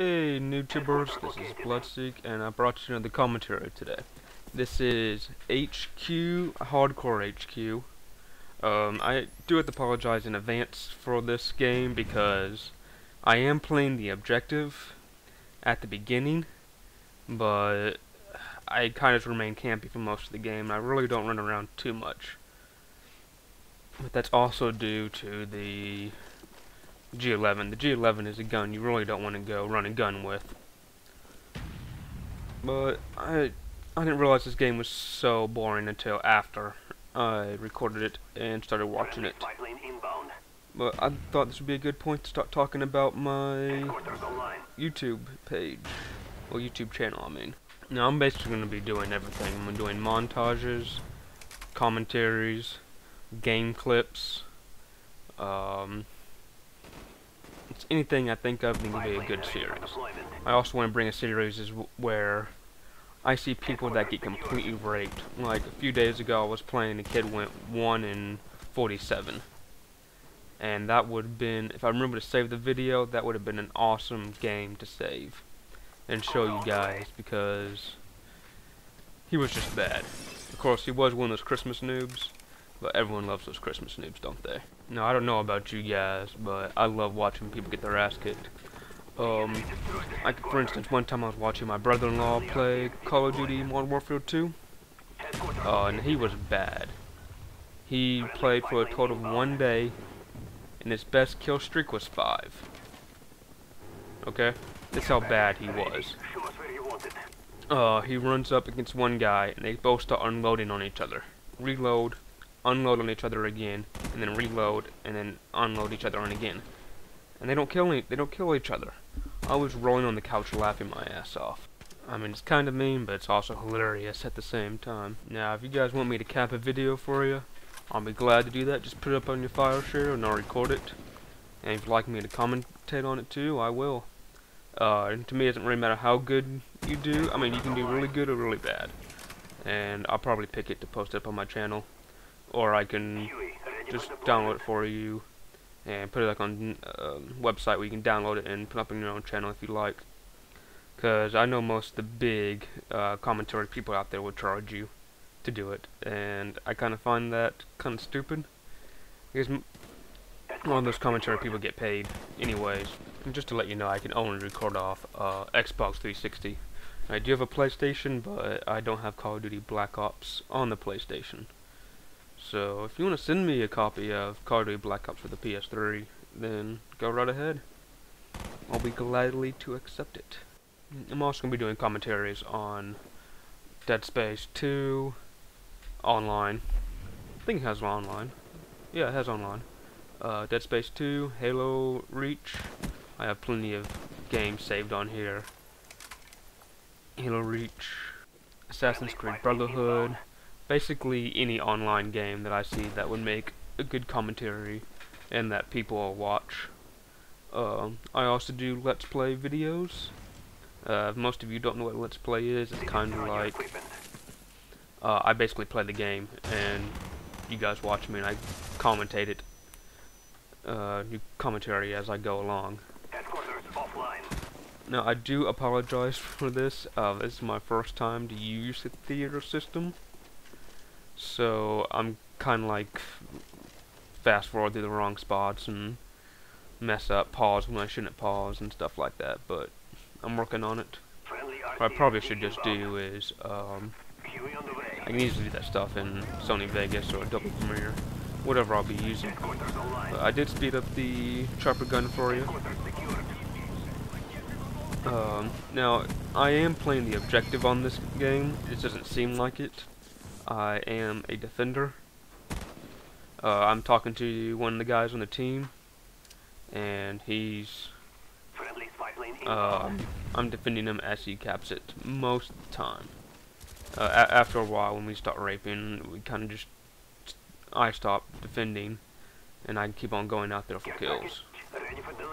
Hey YouTubers, this is Bloodseek and I brought you another commentary today. This is HQ, Hardcore HQ. Um, I do have to apologize in advance for this game because I am playing the objective at the beginning, but I kind of remain campy for most of the game. I really don't run around too much. But that's also due to the G11. The G11 is a gun you really don't want to go run a gun with. But I I didn't realize this game was so boring until after I recorded it and started watching it. But I thought this would be a good point to start talking about my YouTube page. Or YouTube channel, I mean. Now I'm basically going to be doing everything. I'm doing montages, commentaries, game clips, um, anything I think of can be a good series. I also want to bring a series where I see people that get completely raped. Like a few days ago, I was playing, a kid went 1 in 47. And that would have been, if I remember to save the video, that would have been an awesome game to save and show you guys because he was just bad. Of course, he was one of those Christmas noobs, but everyone loves those Christmas noobs, don't they? Now, I don't know about you guys, but I love watching people get their ass kicked. Um, like, for instance, one time I was watching my brother-in-law play Call of Duty Modern Warfare 2, uh, and he was bad. He played for a total of one day, and his best kill streak was five. Okay? That's how bad he was. Uh, he runs up against one guy, and they both start unloading on each other. Reload, unload on each other again, and then reload, and then unload each other on again. And they don't kill any, they don't kill each other. I was rolling on the couch laughing my ass off. I mean, it's kind of mean, but it's also hilarious at the same time. Now, if you guys want me to cap a video for you, I'll be glad to do that. Just put it up on your file share and I'll record it. And if you'd like me to commentate on it too, I will. Uh, and to me, it doesn't really matter how good you do. I mean, you can do really good or really bad. And I'll probably pick it to post it up on my channel or I can just download it for you and put it like on a um, website where you can download it and put up on your own channel if you like. Because I know most of the big uh, commentary people out there would charge you to do it, and I kind of find that kind of stupid. Because all of those commentary people get paid anyways. And just to let you know, I can only record off uh, Xbox 360. I do have a PlayStation, but I don't have Call of Duty Black Ops on the PlayStation. So if you want to send me a copy of Call of Duty Black Ops for the PS3, then go right ahead. I'll be gladly to accept it. I'm also going to be doing commentaries on Dead Space 2 online. I think it has online. Yeah, it has online. Uh, Dead Space 2, Halo Reach. I have plenty of games saved on here. Halo Reach, Assassin's Creed Brotherhood, basically any online game that I see that would make a good commentary and that people will watch. Uh, I also do Let's Play videos. Uh, most of you don't know what Let's Play is, it's kind of like uh, I basically play the game and you guys watch me and I commentate it. Uh, new commentary as I go along. Now I do apologize for this. Uh, this is my first time to use the theater system. So I'm kind of like fast forward through the wrong spots and mess up, pause when I shouldn't pause and stuff like that. But I'm working on it. What I probably should just do is um, I can easily do that stuff in Sony Vegas or Adobe Premiere, whatever I'll be using. But I did speed up the chopper gun for you. Um, now, I am playing the objective on this game. It doesn't seem like it. I am a defender. Uh, I'm talking to one of the guys on the team, and he's. Uh, I'm defending him as he caps it most of the time. Uh, after a while, when we start raping, we kind of just. I stop defending, and I keep on going out there for kills.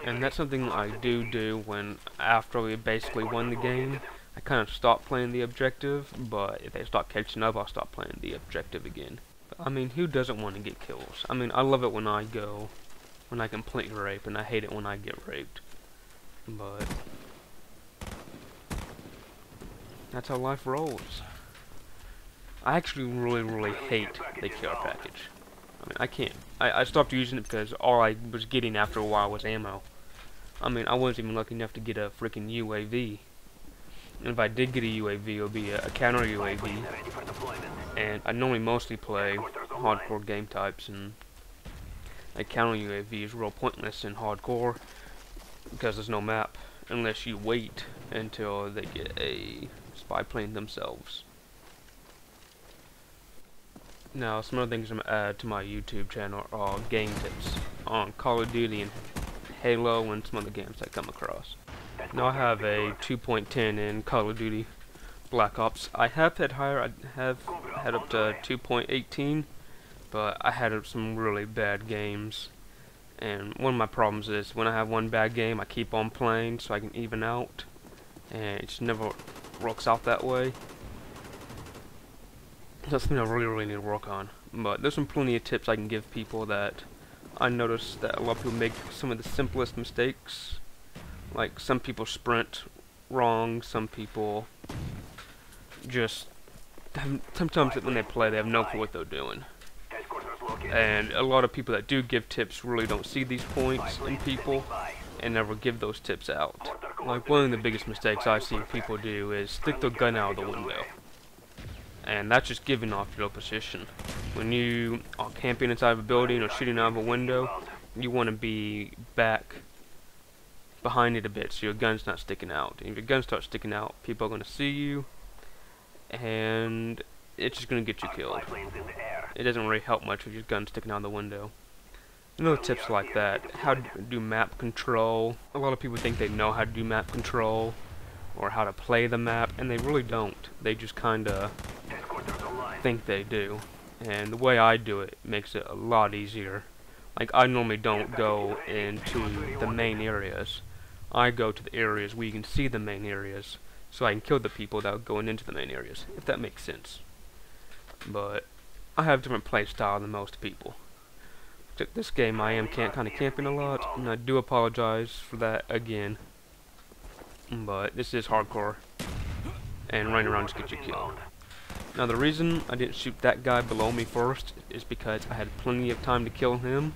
And that's something I do do when, after we basically won the game, I kind of stopped playing the objective, but if they start catching up, I'll stop playing the objective again. I mean, who doesn't want to get kills? I mean, I love it when I go, when I completely rape, and I hate it when I get raped. But, That's how life rolls. I actually really, really hate the care package. I mean, I can't. I, I stopped using it because all I was getting after a while was ammo. I mean, I wasn't even lucky enough to get a freaking UAV. And if I did get a UAV, it would be a, a counter UAV. And I normally mostly play hardcore game types, and a counter UAV is real pointless in hardcore because there's no map unless you wait until they get a spy plane themselves. Now, some other things I'm to add to my YouTube channel are game tips on Call of Duty and Halo and some other games I come across. Now I have a 2.10 in Call of Duty Black Ops. I have had higher, I have had up to 2.18, but I had some really bad games. And one of my problems is when I have one bad game, I keep on playing so I can even out. And it just never works out that way. That's something I really, really need to work on. But there's some plenty of tips I can give people that I noticed that a lot of people make some of the simplest mistakes. Like some people sprint wrong, some people just sometimes when they play they have no clue what they're doing. And a lot of people that do give tips really don't see these points in people and never give those tips out. Like one of the biggest mistakes I've seen people do is stick their gun out of the window. And that's just giving off your position. When you are camping inside of a building or shooting out of a window, you want to be back behind it a bit so your gun's not sticking out. And if your gun starts sticking out, people are going to see you and it's just going to get you killed. It doesn't really help much with your gun sticking out of the window. Little tips like that. How to do map control. A lot of people think they know how to do map control or how to play the map, and they really don't. They just kind of think they do. And the way I do it makes it a lot easier. Like, I normally don't go into the main areas. I go to the areas where you can see the main areas so I can kill the people that are going into the main areas, if that makes sense. But I have a different play style than most people. This game I am can kind of camping a lot, and I do apologize for that again. But this is hardcore, and running around just get you killed. Now the reason I didn't shoot that guy below me first is because I had plenty of time to kill him,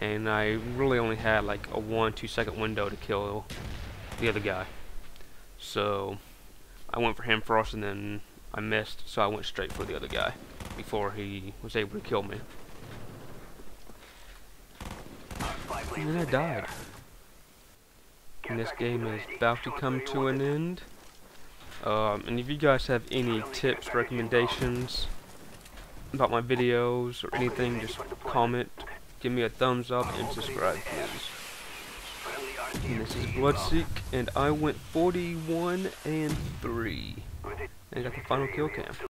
and I really only had like a one, two second window to kill the other guy. So I went for him first and then I missed, so I went straight for the other guy before he was able to kill me. And then I died. And this game is about to come to an end. Um, and if you guys have any tips, recommendations about my videos or anything, just comment, give me a thumbs up, and subscribe please. And this is Bloodseek, and I went 41 and 3. And got the final kill cam.